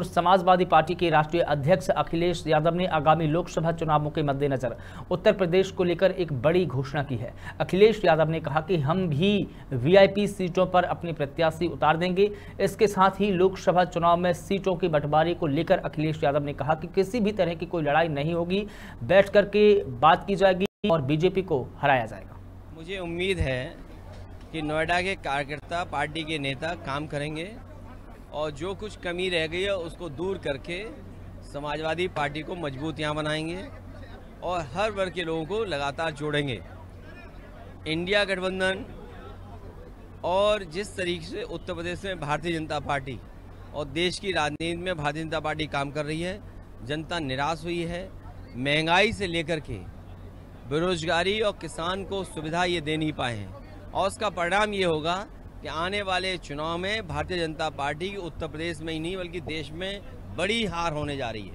Samajwadi party के राष्ट्रीय अध्यक्ष अखिलेश यादव ने आगामी लोकसभा चुनावों के मद्देनजर उत्तर प्रदेश को लेकर एक बड़ी घोषणा की है। अखिलेश यादव ने कहा कि हम भी वीआईपी सीटों पर अपनी प्रत्याशी उतार देंगे। इसके साथ ही लोकसभा चुनाव में सीटों की बंटवारे को लेकर अखिलेश यादव ने कहा कि किसी भी तरह की कोई लड़ाई नहीं होगी। बैठ करके बात की जाएगी और बीजेपी को हराया जाएगा। मुझे उम्मीद है कि नोएडा के कार्यकर्ता, पार्टी के नेता काम करेंगे। और जो कुछ कमी रह गई है, उसको दूर करके समाजवादी पार्टी को मज़बूत यहाँ बनाएँगे और हर वर्ग के लोगों को लगातार जोड़ेंगे। इंडिया गठबंधन और जिस तरीके से उत्तर प्रदेश में भारतीय जनता पार्टी और देश की राजनीति में भारतीय जनता पार्टी काम कर रही है, जनता निराश हुई है, महँगाई से लेकर के बेरोजगारी और किसान को सुविधा ये दे नहीं पाए हैं। और उसका परिणाम ये होगा कि आने वाले चुनाव में भारतीय जनता पार्टी उत्तर प्रदेश में ही नहीं, बल्कि देश में बड़ी हार होने जा रही है।